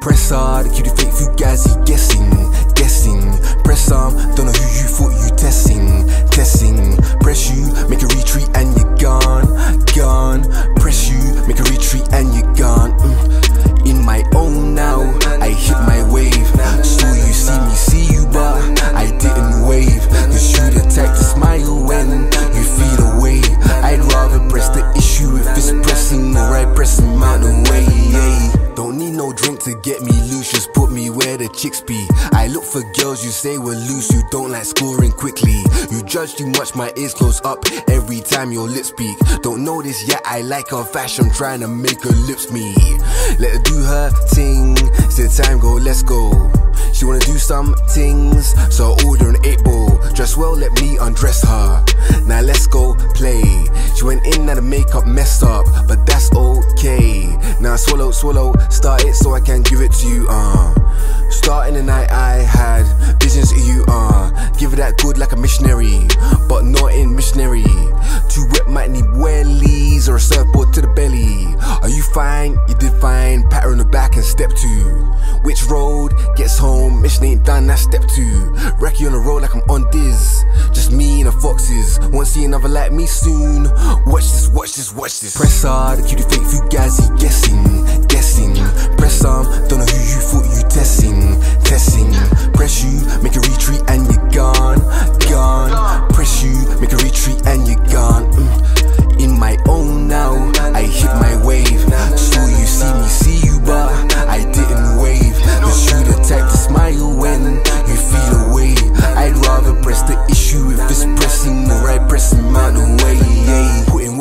Press hard, keep the fake fugazi guessing, guessing. Press arm, don't know who you thought you testing, testing. Press you, make a chicks be. I look for girls you say were loose, you don't like scoring quickly. You judge too much, my ears close up every time your lips speak. Don't know this yet, I like her fashion, trying to make her lips me. Let her do her thing, say time go, let's go. She wanna do some things, so I order an eight ball. Dress well, let me undress her. Swallow, swallow, start it so I can give it to you. Uh, starting the night I had visions of you. Uh, give it that good like a missionary, but not in missionary. Too wet, might need wellies or a surfboard to the belly. Are you fine? You did fine. Pat her on the back and step two. Which road gets home? Mission ain't done, that's step two. Recky on the road like I'm on Diz. Foxes. Won't see another like me soon. Watch this, watch this, watch this. Press cue the fake fugazi guessing, guessing. Press arm, don't know who you thought you testing, testing. Press you,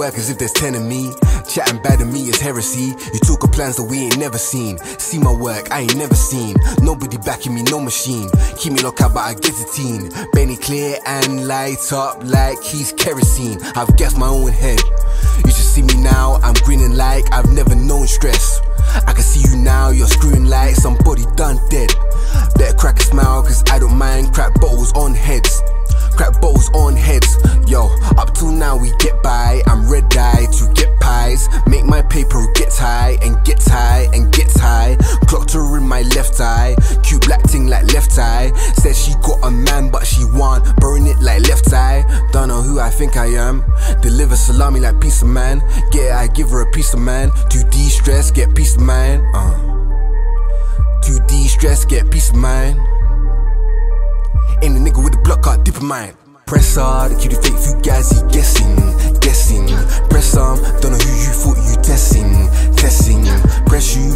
work as if there's ten of me. Chatting bad to me is heresy. You talk of plans that we ain't never seen. See my work, I ain't never seen. Nobody backing me, no machine. Keep me locked out, get a teen. Benny clear and light up like he's kerosene. I've guessed my own head. You should see me now, I'm grinning like I've never known stress. I can see you now, you're screwing like somebody done now we get by. I'm red eye to get pies. Make my paper get high and get high and get high. Clocked her in my left eye. Cute black ting like left eye. Said she got a man, but she want burn it like left eye. Don't know who I think I am. Deliver salami like piece of man. Get it, I give her a piece of man. To de-stress, get peace of mind. Uh. To de-stress, get peace of mind. Ain't a nigga with a block cut, dip in mine. Press hard, keep the fake fugazi guessing, guessing. Press arm, don't know who you thought you testing, testing. Press you,